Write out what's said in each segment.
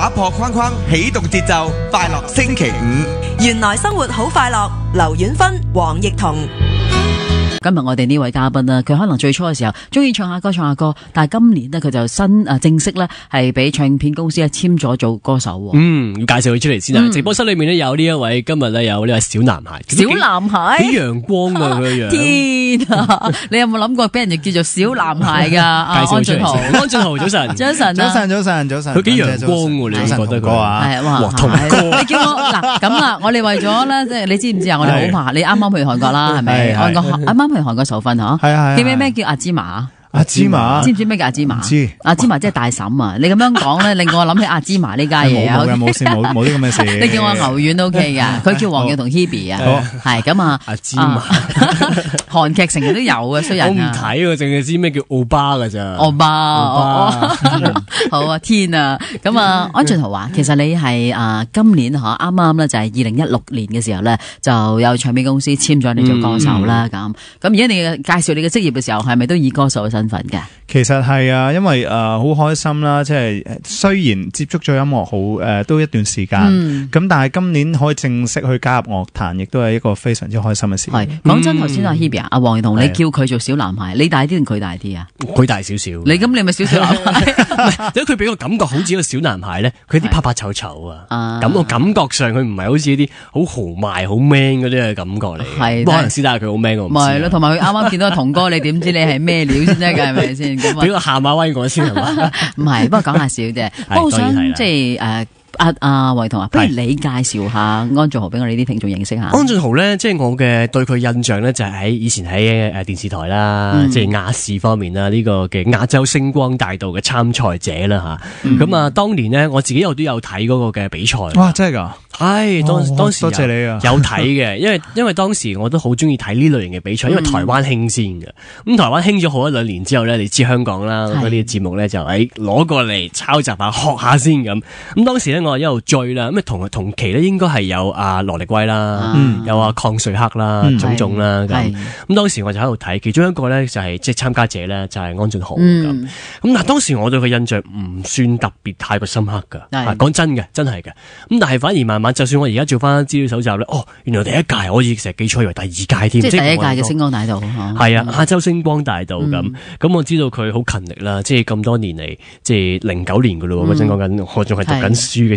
打破框框，起动节奏，快乐星期五。原来生活好快乐，刘婉芬、黄奕彤。今日我哋呢位嘉賓呢，佢可能最初嘅時候中意唱下歌唱下歌，但係今年呢，佢就新啊正式咧係俾唱片公司咧簽咗做歌手喎。嗯，要介紹佢出嚟先啊！嗯直播室裏面呢，有呢一位，今日咧有呢位小男孩，小男孩幾陽光啊 佢嘅樣。天啊！你有冇諗過俾人哋叫做小男孩 㗎？啊介紹佢出安俊豪，安俊豪 早晨，早晨啊，早晨，早晨，早晨。佢幾陽光喎，你早晨覺得同哥啊？係哇，哇同你叫我嗱咁啊，我哋為咗咧，即係你知唔知啊？我哋好怕你啱啱去韓國啦，係咪？係係韓國啱啱去韩国受訓嗬，係啊係啊記唔記得咩叫阿芝麻啊？阿芝麻知唔知咩叫阿芝麻？唔知阿芝麻即係大嬸啊！你咁樣講咧，令我諗起阿芝麻呢家嘢啊 冇冇嘅，冇事，冇冇啲咁嘅事。你叫我牛丸都 OK 噶，佢叫黃耀同 Hebe 啊，係咁啊，阿芝麻啊韓劇成日都有嘅衰我唔人啊。睇喎，淨係知咩叫奧巴㗎咋。歐巴，好啊，天啊！咁啊，安俊豪啊，其實你係啊今年嚇啱啱咧就係二零一六年嘅時候咧，就有唱片公司簽咗你做歌手啦。咁咁而家你嘅介紹你嘅職業嘅時候，係咪都以歌手嘅身份嘅？其實係啊，因為誒好開心啦，即係呃雖然接觸咗音樂好誒都一段時間，嗯咁但係今年可以正式去加入樂壇，亦都係一個非常之開心嘅事。係講真，頭先阿 Hebe 啊，阿黃耀同你叫佢做小男孩，你大啲定佢大啲啊？佢大少少。你咁你咪小小男孩。因為佢俾個感覺好似一個小男孩咧，佢啲拍拍醜醜啊，啊咁我感覺上佢唔係好似啲好豪邁、好 man 嗰啲嘅感覺嚟嘅。係可能私底下佢好 man，我唔知啊。咪係咯，同埋佢啱啱見到阿童哥，你點知你係咩料先得㗎？係咪先咁啊 俾？個下馬威我先係嘛？唔係，不過講下笑啫。不過我想即係誒阿阿維彤啊，不如你介紹下安俊豪俾我哋啲聽眾認識下。安俊豪咧，即係我嘅對佢印象咧，就係喺以前喺誒電視台啦，即係亞視方面啦，呢、個嘅亞洲星光大道嘅參賽者啦吓。咁啊、當年呢，我自己又都有睇嗰個嘅比賽。哇，真係㗎！係當哦當時多謝你啊有睇嘅，因為因為當時我都好中意睇呢類型嘅比賽，因為台灣興先嘅。咁台灣興咗好一兩年之後咧，你知香港啦嗰啲節目咧就誒攞過嚟抄襲下學下先咁。咁當時咧我一路追啦，咁啊同同期咧應該係有阿羅力威啦，嗯有阿鄺瑞克啦，嗯。種種啦咁。咁當時我就喺度睇，其中一個咧就係即係參加者咧就係安俊豪咁。嗯。咁但係當時我對佢印象唔算特別太過深刻㗎，係啊講真嘅，真係嘅。咁但係反而慢慢，就算我而家做翻資料搜集咧，哦，原來第一屆我以成日記錯以為第二屆添，即係第一屆嘅星星光大道。係係啊，亞洲星光大道咁，咁、嗯我知道佢好勤力啦，即係咁多年嚟，即係零九年噶咯喎，嗰陣講緊我仲係讀緊係書嘅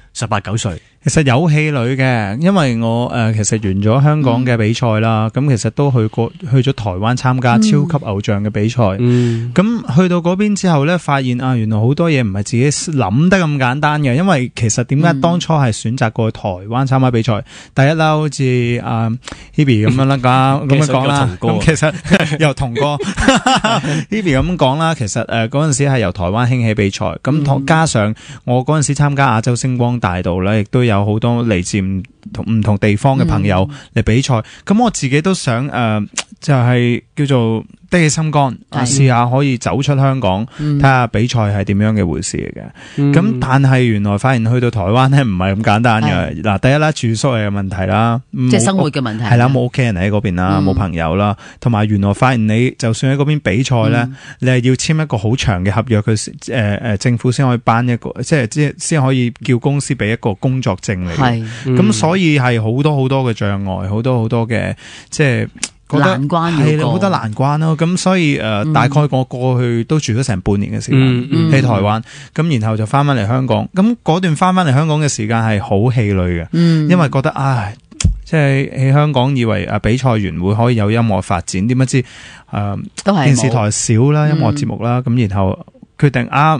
十八九岁，其实有戏女嘅，因为我诶、呃其实完咗香港嘅比赛啦，咁、其实都去过去咗台湾参加超级偶像嘅比賽。嗯，咁去到嗰邊之后咧，发现啊，原来好多嘢唔系自己谂得咁简单嘅。因为其实点解当初系选择过去台湾参加比賽？第一啦，好似啊 Hebe 咁样啦，咁 咁樣講啦。咁其實 由同哥 Hebe 咁讲啦，其实诶嗰陣時係由台湾兴起比赛，咁同加上我嗰陣時參加亚洲星光大道咧，亦都有好多嚟自唔同唔同地方嘅朋友嚟比賽。咁我自己都想誒、呃就係、叫做的起心肝，啊試下可以走出香港，嗯睇下比賽係點樣嘅回事嚟嘅。嗯咁、但係原來發現去到台灣咧唔係咁簡單嘅。嗱，第一啦，住宿係有問題啦，即係生活嘅問題。係啦，冇屋企人喺嗰邊啦，嗯冇朋友啦，同埋原來發現你就算喺嗰邊比賽咧，嗯你係要簽一個好長嘅合約，佢誒誒政府先可以頒一個，即係即係先可以叫公司俾一個工作證嚟。係咁所以係好多好多嘅障礙，好多好多嘅即係。覺得難關要過係啦好多難關咯。咁所以誒，呃嗯。大概我過去都住咗成半年嘅時間嗯嗯喺台灣，咁然後就翻返嚟香港。咁嗰段翻返嚟香港嘅時間係好氣餒嘅。嗯。因為覺得唉，即係喺香港以為啊比賽完會可以有音樂發展，點不知誒、呃、都係電視台少啦，嗯音樂節目啦，咁、然後決定啊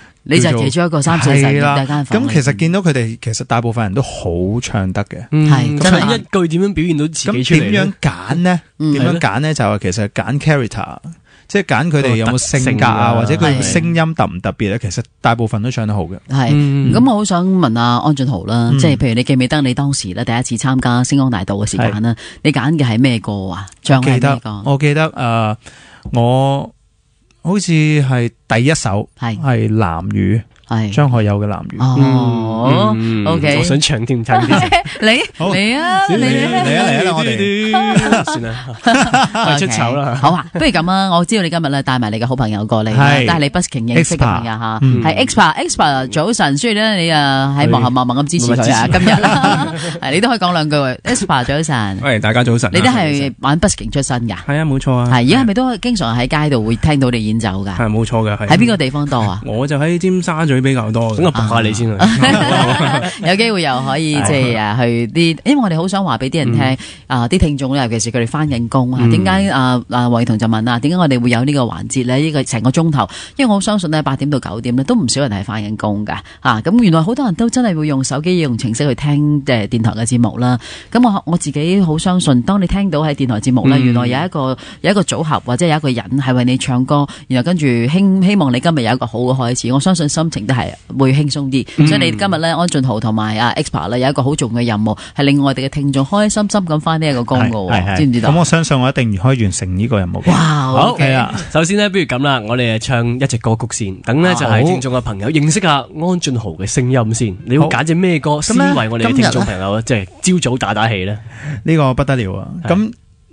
你就係其中一個三四十係啦人第間房。咁其實見到佢哋，其實大部分人都好唱得嘅。嗯係咁係一句點樣表現到自己咁出嚟呢點樣揀呢？嗯點樣揀呢？就係其實揀 character，即係揀佢哋有冇性格啊，哦或者佢係聲音特唔特別咧？其實大部分都唱得好嘅。係，嗯咁我好想問阿安俊豪啦，嗯即係譬如你記唔記得你當時咧第一次參加星光大道嘅時間啦？你揀嘅係咩歌啊？唱係咩記得歌？我記得誒、呃我好似系第一首係係藍雨，係張學友嘅藍雨。哦。嗯，OK，我想唱添，唱啲。你好。嚟啊，嚟嚟啊！嚟啊嚟啊我哋。算啦，出丑啦。好啊，不如咁啊！我知道你今日咧帶埋你嘅好朋友過嚟但，係。帶你 busking 認識嘅朋友吓，嗯係 expa，expa 早晨，所以咧你啊喺幕後默默咁支持佢啊，今日 啦，你都可以講兩句。喎，expa 早晨，喂，大家早晨啊。你都係玩 busking 出身㗎，係啊，冇錯啊。係而家係咪都經常喺街度會聽到你演奏㗎？係冇錯嘅，係。喺邊個地方多啊？我就喺尖沙咀比較多嘅。等我你先啊。有機會又可以即係啊去啲，因為我哋好想話俾啲人聽啊，啲聽眾咧，尤其是佢哋翻緊工啊，嗯點解啊啊黃彤就問啊，點解我哋會有呢個環節咧？呢個成個鐘頭，因為我相信咧八點到九點咧都唔少人係翻緊工㗎啊！咁原來好多人都真係會用手機應用程式去聽誒電台嘅節目啦。咁我我自己好相信，當你聽到喺電台節目咧，嗯原來有一個有一個組合或者有一個人係為你唱歌，然後跟住希希望你今日有一個好嘅開始，我相信心情都係會輕鬆啲。嗯所以你今日咧，安俊豪同埋阿 expa 咧有一個好重嘅任務，係令我哋嘅聽眾開開心心咁翻呢一個工㗎喎，係係知唔知道咁？我相信我一定可以完成呢個任務嘅。哇好首先呢，不如咁啦，我哋唱一隻歌曲先，等呢就係聽眾嘅朋友認識下安俊豪嘅聲音先。你要揀隻咩歌先咁呢為我哋嘅聽眾朋友即係朝早打打氣呢？呢個不得了啊！咁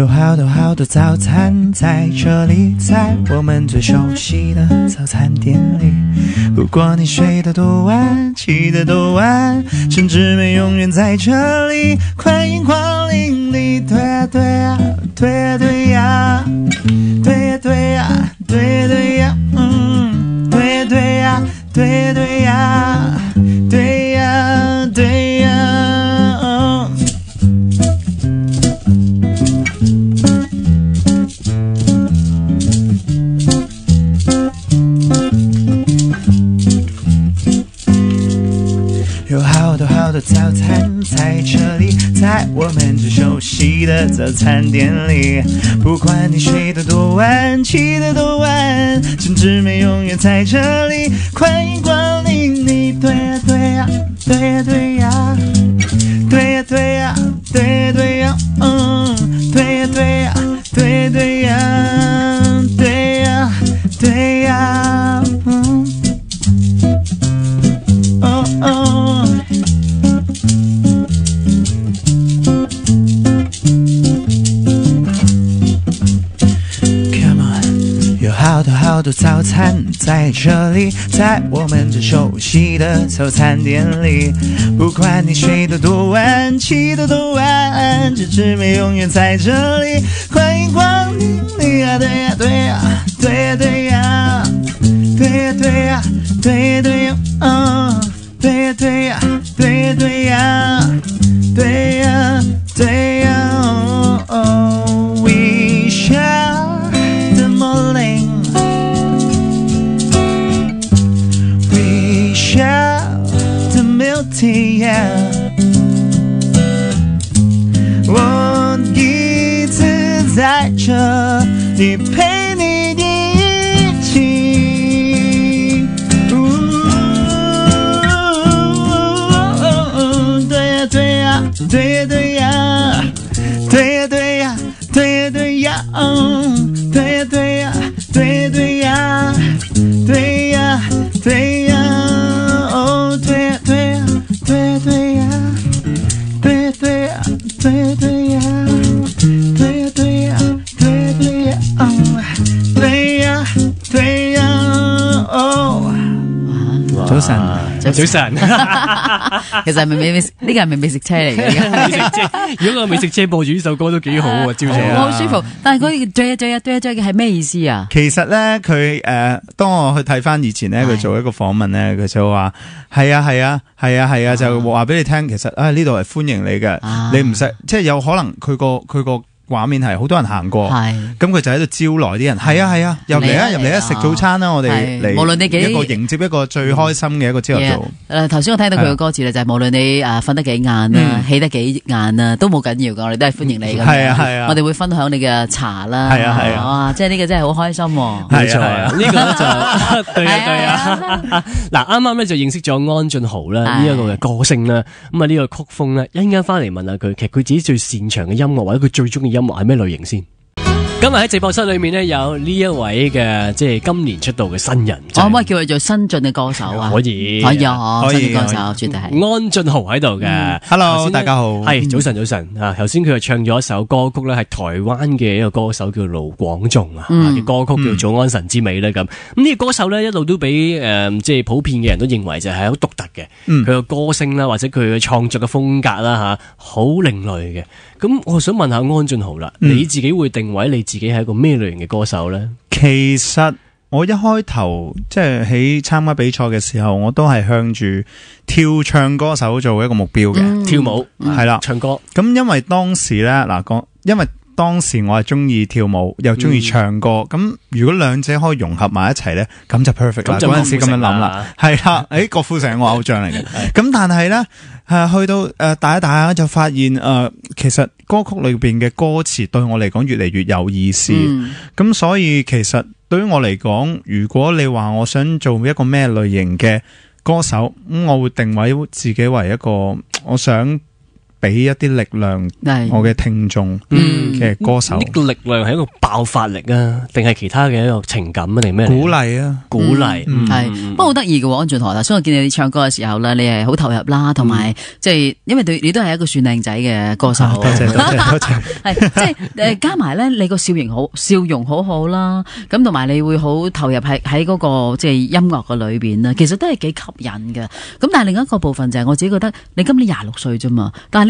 有好多好多早餐在这里，在我们最熟悉的早餐店里。如果你睡得多晚，起得多晚，甚至没永远在这里。欢迎光临你，对呀对呀，对呀对呀，对呀对呀，对对呀，的早餐店里。不管你睡得多晚，起得多晚，甚至没永远在这里。欢迎光临你，对呀对呀，对呀对呀，对呀对呀，对呀对呀，嗯，对呀对呀，对对呀，在这里，在我们最熟悉的早餐店里。不管你睡得多晚，起得多晚，这姊妹永远在这里。欢迎光临你呀，对呀对呀，对呀对呀。对呀对呀对对呀，嗯，对呀对呀对对呀，对呀对呀，早晨。其實係咪美美呢個係咪美食車嚟嘅？美食車，如果個美食車播住呢首歌都幾好啊，朝早好舒服，但係佢追啊追啊追啊追嘅係咩意思啊？其實咧，佢誒、呃，當我去睇翻以前咧，佢做一個訪問咧，佢就話係啊係啊係啊係啊，就話俾你聽，其實啊呢度係歡迎你嘅，啊你唔使即係有可能佢個佢個畫面係好多人行過，係。咁佢就喺度招來啲人，係啊係啊，入嚟啊入嚟啊食早餐啦，我哋無論你幾一個迎接一個最開心嘅一個朝頭早。誒頭先我聽到佢嘅歌詞咧，就係無論你誒瞓得幾晏啊，嗯起得幾晏啊，都冇緊要噶，我哋都係歡迎你嘅。係啊係啊我哋會分享你嘅茶啦。係啊係啊哇！即係呢個真係好開心喎。冇錯啊，係啊呢個咧就 對啊對啊。嗱，啱啱咧就認識咗安俊豪啦，呢一個嘅歌星啦，咁啊呢個曲風咧，一陣間翻嚟問下佢，其實佢自己最擅長嘅音樂或者佢最中意音樂係咩類型先？今日喺直播室裏面呢，有呢一位嘅即係今年出道嘅新人，我可唔可以叫佢做新進嘅歌手啊？可以可以啊，可以新進歌手可以絕對係。安俊豪喺度嘅 Hello，大家好係早晨早晨啊！頭先佢就唱咗一首歌曲咧，係台灣嘅一個歌手叫盧廣仲啊，嗯嘅歌曲叫做《安神之美》咧咁。咁呢個歌手咧一路都俾誒即係普遍嘅人都認為就係好獨特嘅，嗯佢嘅歌聲啦，或者佢嘅創作嘅風格啦吓，好另類嘅。咁我想問下安俊豪啦，嗯。你自己會定位你自己係一個咩類型嘅歌手呢？其實我一開頭即係喺參加比賽嘅時候，我都係向住跳唱歌手做一個目標嘅，嗯。跳舞係啦、唱歌，咁因為當時呢嗱講，因為當時我係中意跳舞，又中意唱歌，咁、如果兩者可以融合埋一齊呢，咁就 perfect 啦。咁就嗰陣時咁樣諗郭富城啦啦，係啦，誒郭富城係我偶像嚟嘅。咁但係咧，誒去到誒大一大下就發現誒、呃其實歌曲裏邊嘅歌詞對我嚟講越嚟越有意思。嗯咁所以其實對於我嚟講，如果你話我想做一個咩類型嘅歌手，咁、我會定位自己為一個我想俾一啲力量我嘅聽眾嗯。嘅歌手。呢，個力量係一個爆發力啊，定係其他嘅一個情感啊，定咩？鼓勵啊，鼓勵，嗯係，嗯不過好得意嘅喎，安俊豪頭先我見你唱歌嘅時候咧，你係好投入啦，同埋即係因為對你都係一個算靚仔嘅歌手，啊多謝多謝 多謝。係即係誒加埋咧，你個笑容好笑容好好啦，咁同埋你會好投入喺喺嗰個即係音樂嘅裏邊啦，其實都係幾吸引嘅。咁但係另一個部分就係我自己覺得你今年廿六歲啫嘛，但係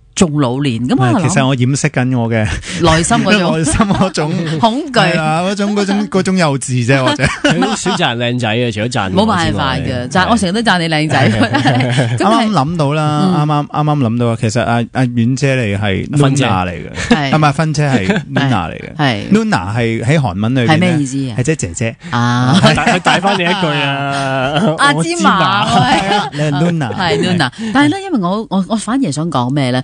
仲老年咁啊其實我掩飾緊我嘅內心嗰種。內心嗰種 恐懼。啊，嗰種嗰種 嗰種幼稚啫，或者。少讚人靚仔嘅，除咗讚我冇辦法嘅，讚我成日都讚你靚仔，啱咁啱係諗到啦，啱啱啱啱諗到啊，其實阿阿婉姐你係芬姐。Luna 嚟嘅，係。啊唔係芬姐係 Luna 嚟嘅。係，Luna 係喺韓文裏邊係咩意思啊？係即係姐姐，啊，佢帶佢帶翻你一句啊，阿芝麻係。啊，你係 Luna，係 Luna，但係咧，因為我我我反而想講咩咧？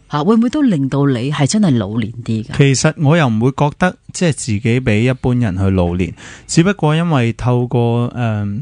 吓，會唔會都令到你係真係老年啲嘅？其實我又唔會覺得即系自己比一般人去老年，只不過因為透過誒、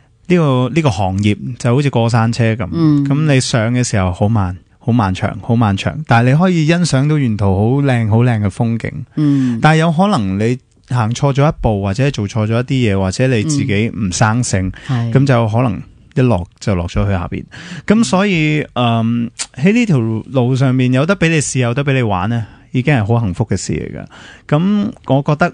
呢、個呢、個行業就好似過山車咁，咁、嗯你上嘅時候好慢。好漫長，好漫長，但係你可以欣賞到沿途好靚、好靚嘅風景。嗯，但係有可能你行錯咗一步，或者做錯咗一啲嘢，或者你自己唔生性，係咁、就可能一落就落咗去下邊。咁所以，嗯喺呢條路上面有得俾你試，有得俾你玩咧，已經係好幸福嘅事嚟噶。咁我覺得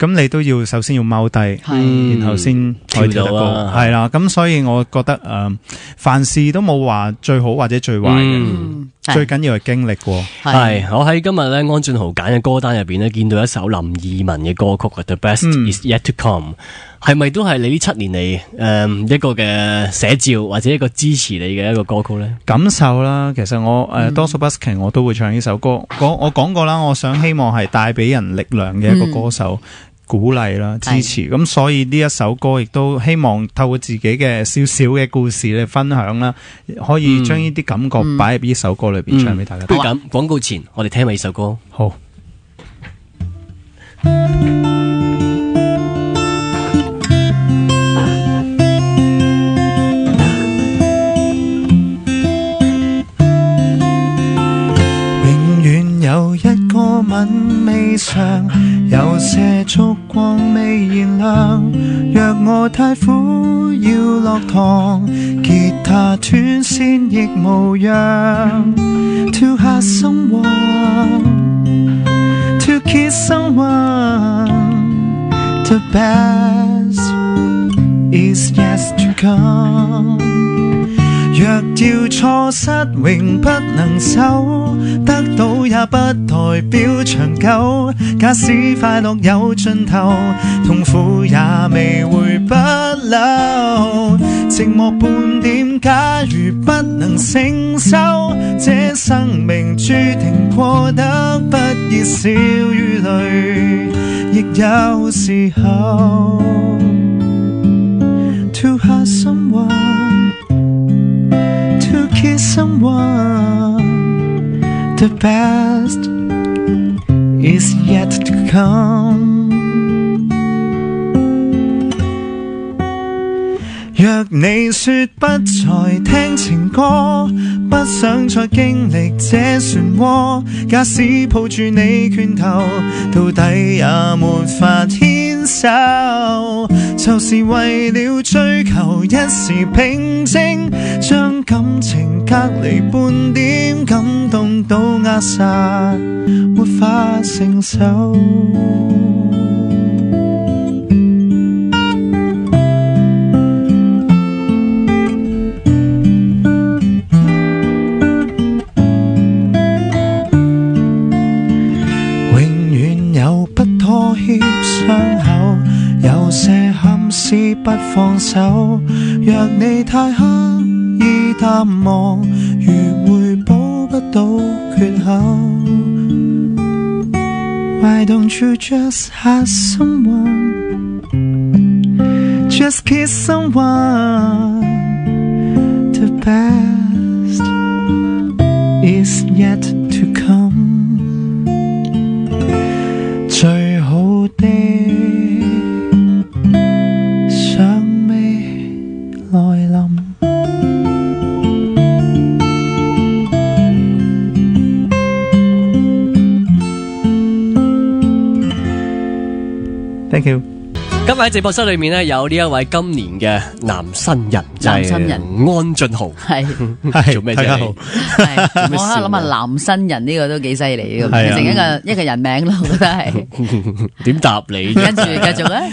咁、你都要首先要踎低。然後先可以跳得高，跳到啊係啦。咁所以我覺得誒、呃凡事都冇話最好或者最壞嘅，最緊要係經歷喎。係，我喺今日咧安俊豪揀嘅歌單入邊咧，見到一首林二汶嘅歌曲啊，The Best 嗯 Is Yet to Come，係咪都係你呢七年嚟誒、嗯一個嘅寫照或者一個支持你嘅一個歌曲咧？感受啦，其實我誒、嗯呃多數 busking 我都會唱呢首歌。我我講過啦，我想希望係帶俾人力量嘅一個歌手。鼓勵啦，支持咁，所以呢一首歌亦都希望透過自己嘅少少嘅故事嚟分享啦，可以將呢啲感覺擺入呢首歌裏邊唱俾大家聽。不如咁，廣告前我哋聽埋呢首歌。好。吻未嘗，有些燭光未燃亮。若我太苦要落堂，吉他斷線亦無恙。To have someone, to kiss someone, the best is yet to come. 若要錯失，永不能守，得到也不代表長久。假使快樂有盡頭，痛苦也未會不朽。寂寞半點，假如不能承受，這生命注定過得不易笑與淚，亦有時候。To have someone to kiss someone. The best is yet to come. 若你說不再聽情歌，不想再經歷這漩渦，假使抱住你拳頭，到底也沒法牽手，就是为了追求一时平静，将感情隔离半点，感動到壓殺，沒法承受。放手。若你太刻意淡忘，如回補不到缺口。Why don't you just have someone, just kiss someone? The best is yet to come. 最好的喺直播室裏面咧，有呢一位今年嘅男新人，男新人。安俊豪。係。係。做咩啫？我喺度諗下男新人呢個都幾犀利嘅，成一個一個人名咯，我覺得係。點答你？跟住繼續咧，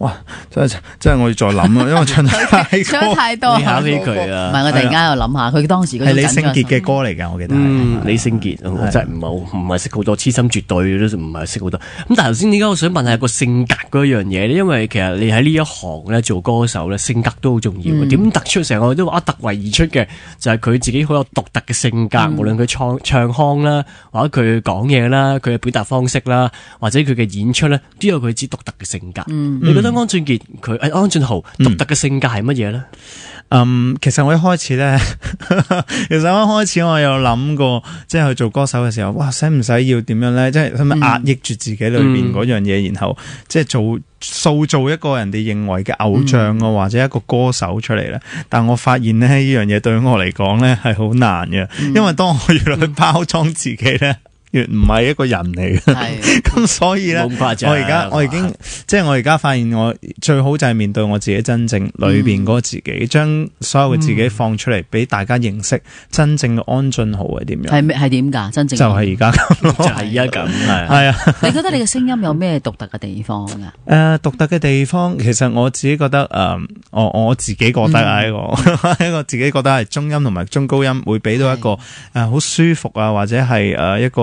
哇！真係真係我要再諗啊，因為唱得 太唱太多，你考起佢唔啊！係，我突然間又諗下，佢當時嗰種係李聖緊張傑嘅歌嚟㗎，我記得李聖傑，我真係唔係好唔係識好多，痴心絕對都唔係識好多。咁但係頭先點解我想問係個性格嗰一樣嘢咧？因為其實你喺呢一行咧做歌手咧，性格都好重要嘅。點、突出成個都話啊突圍而出嘅，就係、佢自己好有獨特嘅性格，無論佢唱唱腔啦，或者佢講嘢啦，佢嘅表達方式啦，或者佢嘅演出咧，都有佢自己獨特嘅性格。你覺得安俊傑佢誒安俊豪獨特嘅性格係乜嘢咧？嗯，其實我一開始咧，其實我一開始我有諗過，即係去做歌手嘅時候，哇，使唔使要點樣咧？即係使唔使壓抑住自己裏邊嗰樣嘢，然後即係做塑造一個人哋認為嘅偶像啊，或者一個歌手出嚟咧？但我發現咧，呢樣嘢對於我嚟講咧係好難嘅，因為當我越嚟去包裝自己咧。越唔係一個人嚟嘅，係。咁所以咧，我而家我已經即係我而家發現我最好就係面對我自己真正裏邊嗰個自己，將所有嘅自己放出嚟俾大家認識真正嘅安俊豪係點樣，係咩？係點㗎？真正就係而家咁咯。就係而家咁係。係啊，你覺得你嘅聲音有咩獨特嘅地方啊？誒、獨特嘅地方，其實我自己覺得誒、我我自己覺得啊，一個 一個自己覺得係中音同埋中高音會俾到一個誒好、舒服啊，或者係誒、一個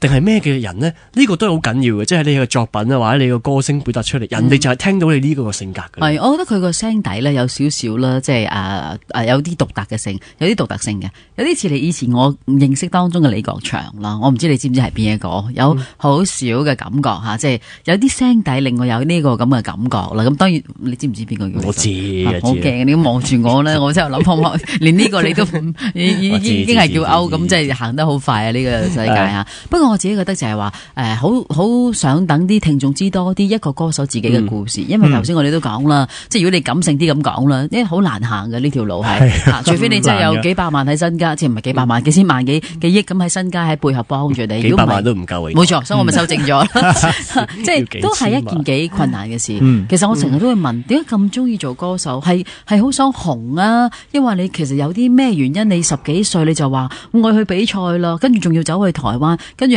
定係咩嘅人呢？呢、個都係好緊要嘅，即係你嘅作品啊，或者你嘅歌聲表達出嚟，人哋就係聽到你呢個性格嘅。係，我覺得佢個聲底咧有少少啦，即係誒誒有啲獨特嘅性，有啲獨特性嘅，有啲似你以前我認識當中嘅李國祥啦。我唔知你知唔知係邊一個？有好少嘅感覺嚇，即係有啲聲底令我有呢個咁嘅感覺啦。咁當然你知唔知邊個叫李國祥？我知啊好我知驚你咁望住我咧，我真係諗可唔可以連呢個你都唔已已我知已經係叫歐知知咁，即係行得好快啊！呢個世界嚇。不過我自己覺得就係話誒，好好想等啲聽眾知多啲一個歌手自己嘅故事，因為頭先我哋都講啦，即係如果你感性啲咁講啦，因為好難行嘅呢條路係，係啊 除非你真係有幾百萬喺身家，即係唔係幾百萬、幾千萬、幾幾億咁喺身家喺背後幫住你，幾百如果唔係萬都唔夠嘅。冇錯，所以我咪修正咗啦。即要幾係都係一件幾困難嘅事。嗯其實我成日都會問，點解咁中意做歌手？係係好想紅啊？因為你其實有啲咩原因？你十幾歲你就話我去比賽啦，跟住仲要走去台灣，跟住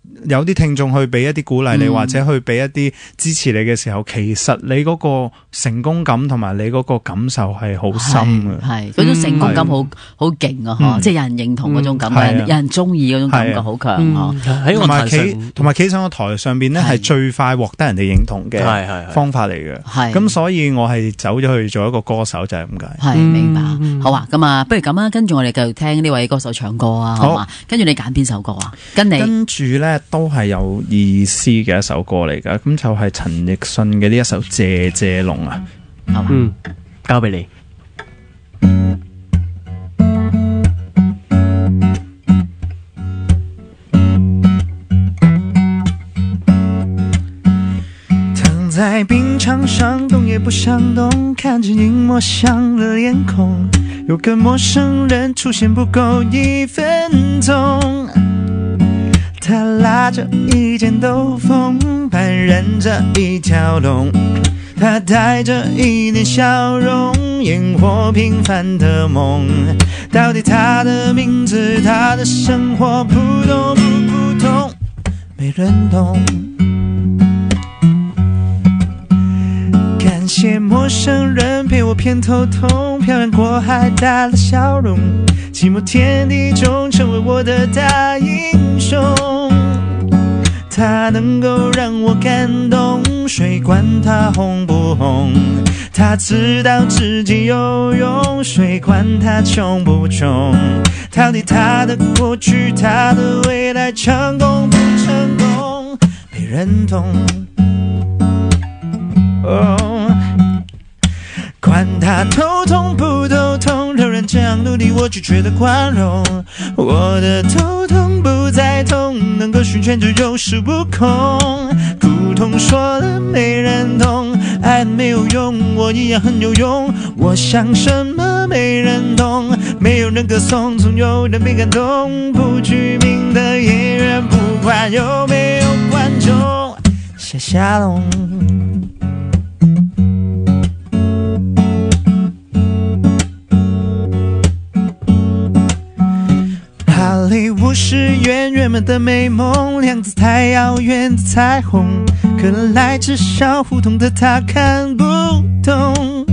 有啲聽眾去俾一啲鼓勵你，嗯或者去俾一啲支持你嘅時候，其實你嗰個成功感同埋你嗰個感受係好深嘅。係嗰種成功感好好勁啊！嗬，嗯即係有人認同嗰種感覺，嗯係啊有人中意嗰種感覺係啊好強嗯嗬。喺個同埋企上，同埋企上個台上邊咧，係係最快獲得人哋認同嘅方法嚟嘅。係咁所以我係走咗去做一個歌手就係咁解。係明白，好啊，咁啊，不如咁啊，跟住我哋繼續聽呢位歌手唱歌啊，好好嘛？跟住你揀邊首歌啊？跟你跟住咧都係有意思嘅一首歌嚟噶，咁就係陳奕迅嘅呢一首《謝謝龍》啊。好嘛？嗯，交俾你。躺在冰场上，动也不想动，看着荧幕上的脸孔，有个陌生人出现不够一分钟。他拉着一件斗篷，扮演着一条龙。他带着一点笑容，烟火平凡的梦。到底他的名字，他的生活普通不普通？没人懂。些陌生人陪我偏头痛，漂洋过海带了笑容，寂寞天地中成为我的大英雄。他能够让我感动，谁管他红不红？他知道自己有用，谁管他穷不穷？到底他的过去，他的未来，成功不成功？没人懂。管他头痛不头痛，有人这样努力，我就觉得光荣。我的头痛不再痛，能够寻全就有恃无恐。苦痛说了没人懂，爱没有用，我一样很有用。我想什么没人懂，没有人歌颂，总有人被感动。不具名的演员，不管有没有观众，写下龙。哈利坞是圆圆们的美梦，两字太遥远的彩虹，可能来自小胡同的他看不懂。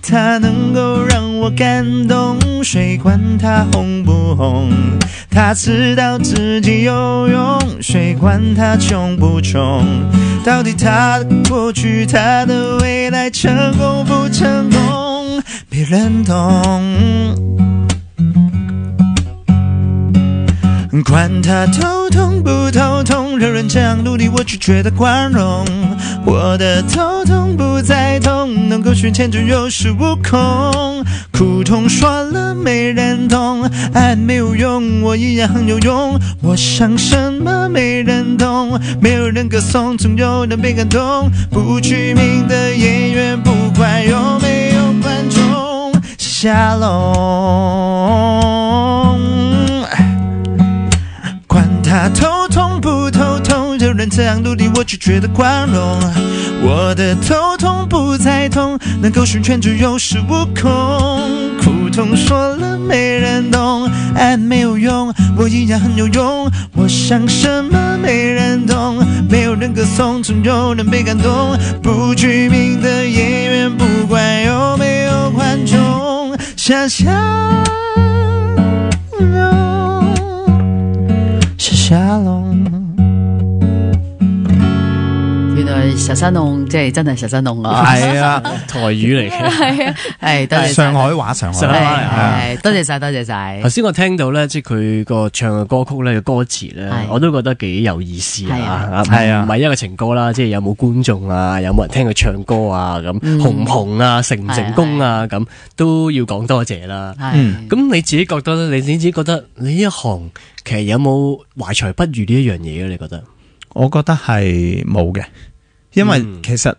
他能够让我感动，谁管他红不红？他知道自己有用，谁管他穷不穷？到底他的过去，他的未来，成功不成功？没人懂。管他头痛不头痛，有人这样努力，我就觉得光荣。我的头痛不再痛，能够寻前就有恃无恐。苦痛说了没人懂，爱没有用，我依然很有用。我想什么没人懂，没有人歌颂，总有人被感动。不具名的演员，不管有没有观众，下龙。头痛不头痛，有人这样努力，我就觉得光荣。我的头痛不再痛，能够寻全就有恃无恐。苦痛说了没人懂，爱没有用，我依然很有用。我想什么没人懂，没有人歌颂，总有人被感动。不具名的演员，不管有没有观众，想象是沙龙。原來實實身弄，即係真係實身弄啊！係啊，台語嚟嘅。係啊，係多謝上海話，上海話上海話係啊係多謝晒，多謝晒頭。先我聽到咧，即係佢個唱嘅歌曲咧嘅歌詞咧，我都覺得幾有意思啊啊！係啊唔係一個情歌啦，即係有冇觀眾啊，有冇人聽佢唱歌啊，咁嗯紅唔紅啊，成唔成功啊，咁都要講多謝啦。嗯咁你自己覺得咧？你你自己覺得你呢一行其實有冇懷才不遇呢一樣嘢咧？你覺得？我覺得係冇嘅，因為嗯。其實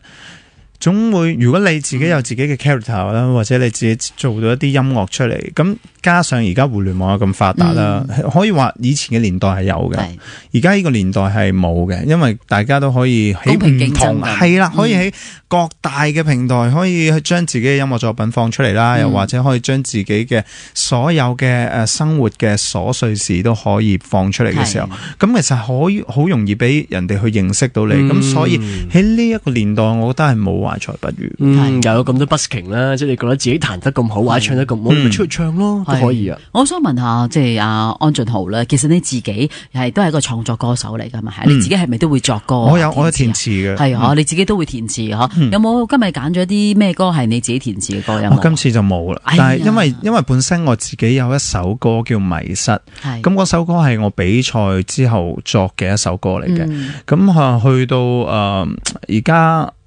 總會，如果你自己有自己嘅 character 啦，或者你自己做到一啲音乐出嚟，咁加上而家互联网又咁发达啦，可以话以前嘅年代系有嘅，而家呢个年代系冇嘅，因为大家都可以喺唔同爭㗎係啦，嗯。可以喺各大嘅平台可以去將自己嘅音乐作品放出嚟啦，嗯。又或者可以将自己嘅所有嘅诶生活嘅琐碎事都可以放出嚟嘅时候。咁其实可以好容易俾人哋去认识到你，咁、嗯所以喺呢一个年代，我觉得系冇懷才不遇。嗯，又有咁多 busking 啦，即係你覺得自己彈得咁好，或者唱得咁好，嗯咪出去唱咯，都可以啊。我想問下，即係阿安俊豪咧，其實你自己係都係一個創作歌手嚟㗎嘛？係你自己係咪都會作歌啊？我有我有填填詞嘅，係啊，你自己都會填詞嗬？嗯有冇今日揀咗啲咩歌係你自己填詞嘅歌有冇？我今次就冇啦。但係因為因為本身我自己有一首歌叫《迷失》，咁嗰首歌係我比賽之後作嘅一首歌嚟嘅。嗯咁啊、去到誒而家，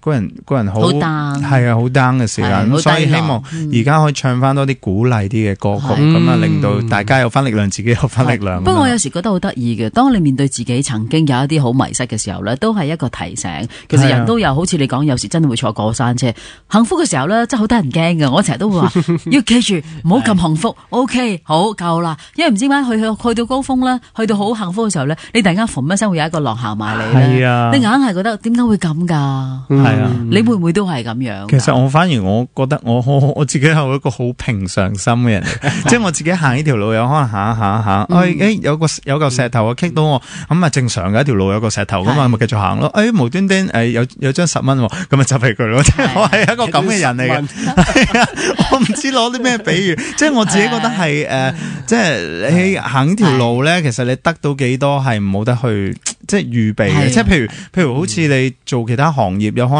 個人個人好好 down 係啊，好 down 嘅時間，係好咁所以希望嗯而家可以唱翻多啲鼓勵啲嘅歌曲，咁啊嗯令到大家有翻力量，自己有翻力量。不過我有咁樣時覺得好得意嘅，當你面對自己曾經有一啲好迷失嘅時候咧，都係一個提醒。其實係啊人都有，好似你講，有時真係會坐過山車。幸福嘅時候咧，真係好得人驚嘅。我成日都會話，要記住唔好咁幸福。OK，好夠啦。因為唔知點解去去去到高峰咧，去到好幸福嘅時候咧，你突然間嘣一聲會有一個浪行埋嚟咧，你硬係覺得點解會咁㗎？係啊。你會唔會都係咁樣？其實我反而我覺得我 我我自己係一個好平常心嘅人，即係我自己行呢條路有可能行下行下行，嗯。哎誒有個有嚿石頭啊棘到我，咁啊正常嘅一條路有個石頭咁啊咪繼續行咯，誒無端端誒有有張十蚊喎，咁咪執起佢咯，即係我係一個咁嘅人嚟嘅。係啊，我唔知攞啲咩比喻，即係我自己覺得係誒，即係你行呢條路咧，其實你得到幾多係冇得去即係預備係。啊嘅，即係譬如譬如好似你做其他行業，有可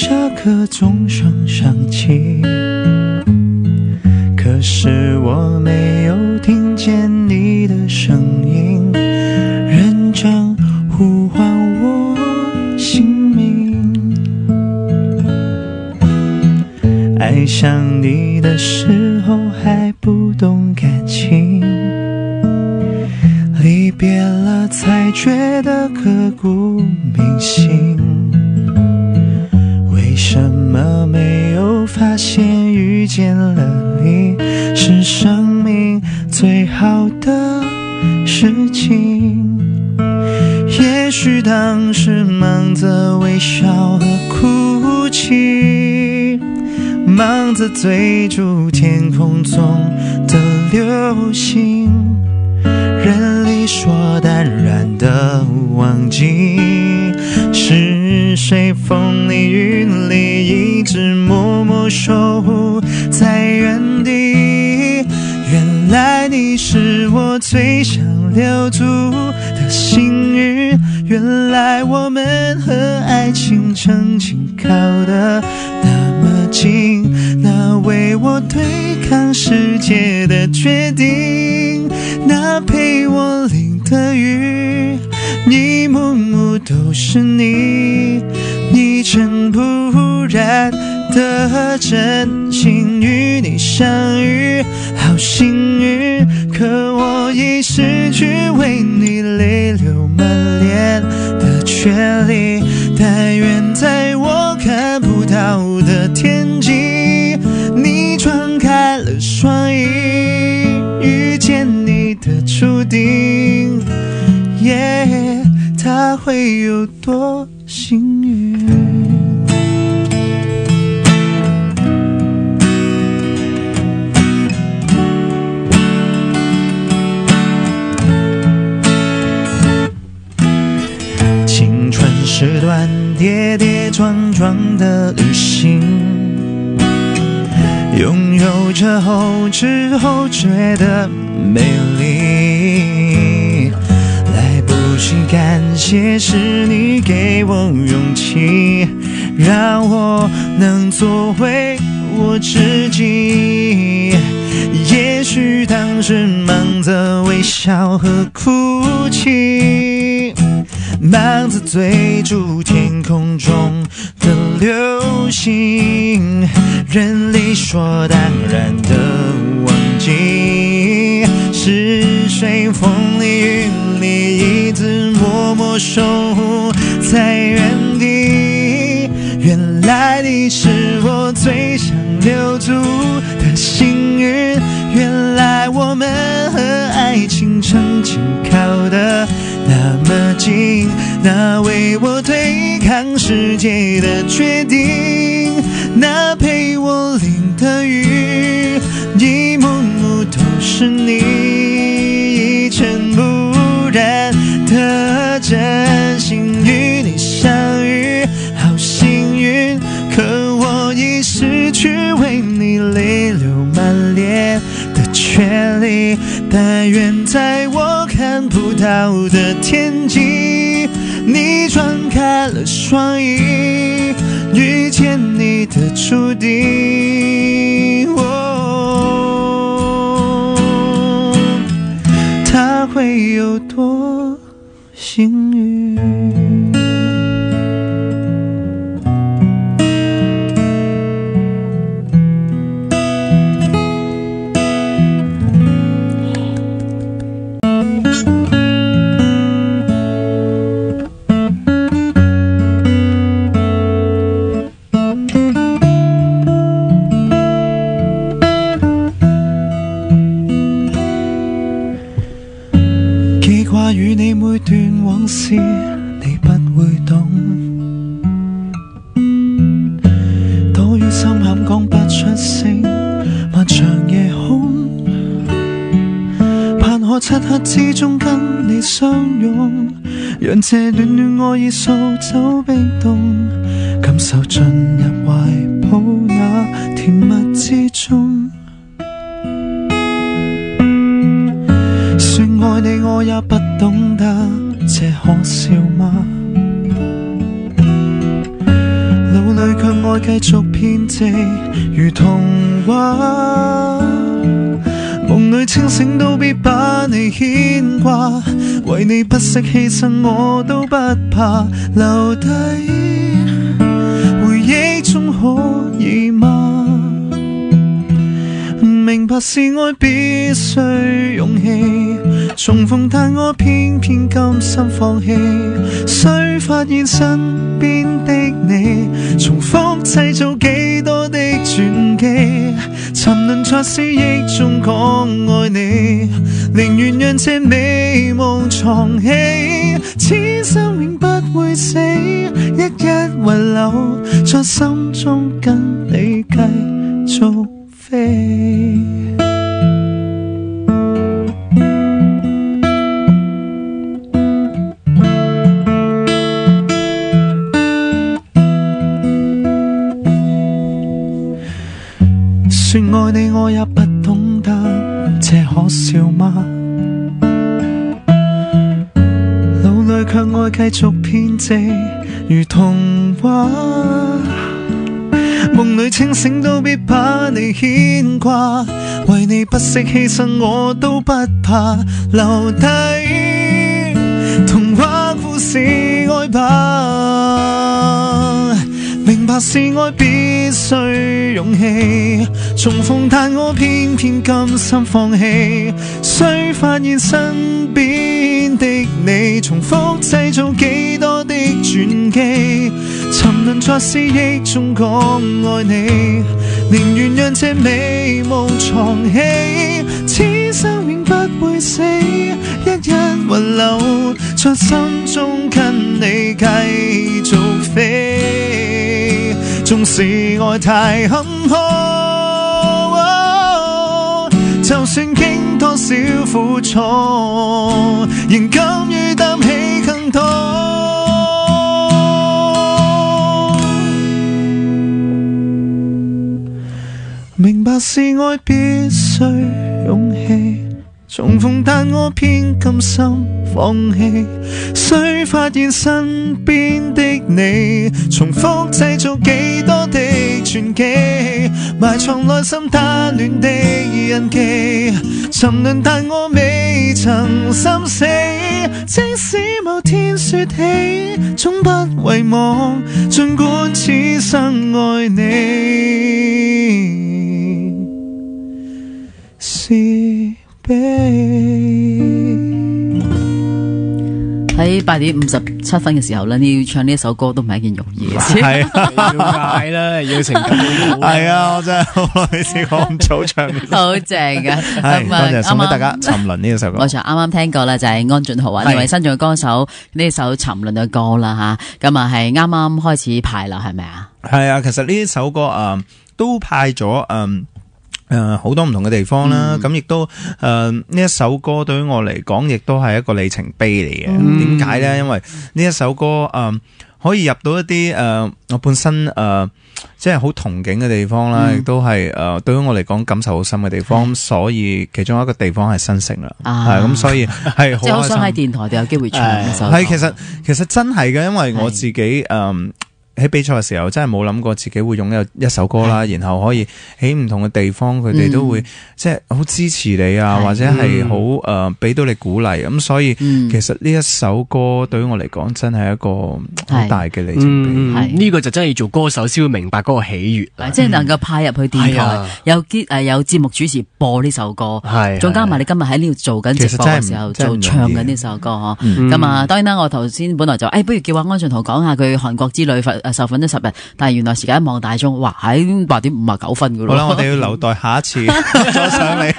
下个有發現遇见了你是生命最好的事情？也许当时忙着微笑和哭泣。忙着追逐天空中的流星，人理所当然的忘记，是谁风里雨里，一直默守护在原地。原来你是我最想留住的幸运，原来我们和爱情曾经靠得那么近，那为我对抗世界的决定，那陪我淋的雨，一幕幕都是你，你真不然的真心与你相遇，好幸运，可我已失去为你泪流满脸的权利。但愿在我看不到的天际，你张开了双翼，遇见你的注定，耶，他会有多幸运？跌跌撞撞的旅行，拥有着后知后觉的美丽。来不及感谢，是你给我勇气，让我能做回我自己。也许当时忙着微笑和哭泣。忙着追逐天空中的流星，人理所当然的忘记，是谁风里雨里一直默默守护在原地。原来你是我最想留住的幸运，原来我们和爱情曾经靠得那么近，那为我对抗世界的决定，那陪我淋的雨，一幕幕都是你，一尘不染的真心与你相遇，好幸运，可我已失去为你泪流满脸的权利。但愿在我看不到的天际，了双翼，遇见你的注定。哦，他会有多幸运？我漆黑之中跟你相拥，讓這暖暖愛意掃走冰凍，感受進入懷抱那甜蜜之中。說愛你，我也不懂得這可笑嗎？腦裏卻愛繼續編織，如童話。夢裏清醒都必把你牽掛，為你不惜犧牲我都不怕，留低回憶中可以嗎？明白是愛必須勇氣，重逢但我偏偏甘心放棄。雖發現身邊的你，重複製造幾多的傳奇，沉淪在思忆中讲爱你，宁愿让这美梦藏起，此生永不会死，一一遗留在心中，跟你继续飞。續編織，如童話。夢裏清醒都必把你牽掛，為你不惜犧牲我都不怕，留低童話故事愛吧。明白是愛必須勇氣，重逢但我偏偏甘心放棄。雖發現身边的你重复制造几多的傳記，沉沦在思忆中讲爱你，宁愿让这美梦藏起，此生永不会死，一一挽留在心中跟你继续飞，纵使爱太坎坷。就算經多少苦楚，仍甘於擔起更多。明白是愛必須勇氣，重逢但我偏甘心放棄。雖發現身邊的你重複製造幾多的傳記，埋藏內心單戀的印记，沉淪但我未曾心死。即使某天說起，總不遗忘，尽管此生愛你是悲。喺八點五十七分嘅時候咧，你要唱呢一首歌都唔係一件容易嘅事。係啊，要嗌啦，要情感係啊，我真係好耐未試過咁早唱。好正嘅，係多謝送俾大家沉淪》呢一首歌我。就啱啱聽過啦，就係安俊豪啊，係呢位新晉嘅歌手呢首《沉淪》嘅歌啦吓，咁啊係啱啱開始排啦，係咪啊？係啊，其實呢一首歌誒、呃都派咗誒。誒好、多唔同嘅地方啦，咁亦、都誒呢、一首歌對於我嚟講，亦都係一個里程碑嚟嘅。點解呢？因為呢一首歌誒、呃可以入到一啲誒、呃我本身誒、呃即係好憧憬嘅地方啦，亦、都係誒、呃、對於我嚟講感受好深嘅地方，所以其中一個地方係新城啦，啊係咁、所以 係好。想喺電台就有機會唱呢首歌。係其實其實真係嘅，因為我自己誒。嗯喺比賽嘅時候，真係冇諗過自己會擁有一首歌啦，然後可以喺唔同嘅地方，佢哋都會、即係好支持你啊，或者係好誒俾到你鼓勵。咁，所以、嗯。其實呢一首歌對於我嚟講，真係一個好大嘅里程碑。呢個就真係要做歌手先會明白嗰個喜悅啦。即係能夠派入去電台有啲誒有節目主持播呢首歌，係再加埋你今日喺呢度做緊直播嘅時候做唱緊呢首歌咁啊，當然啦，我頭先本來就誒，不如叫阿安俊豪講下佢韓國之旅誒受訓咗十日，但係原來時間一望大鐘，哇喺八點五啊九分噶咯。好啦，我哋要留待下一次 再上嚟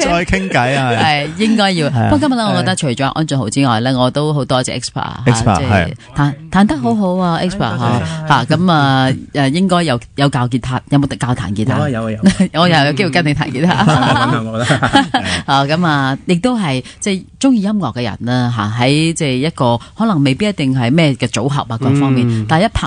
再傾偈啊！係係應該要，不過今日咧，我覺得除咗安俊豪之外咧，我都好多謝 expa，Expa，即係彈彈得好好啊，expa 嚇。嚇咁啊誒，應該有有教吉他，有冇得教彈吉他？有啊有啊 我又有機會跟你彈吉他。啊，咁啊，亦都係即係中意音樂嘅人啦，嚇喺即係一個可能未必一定係咩嘅組合啊，各方面，嗯。但係一拍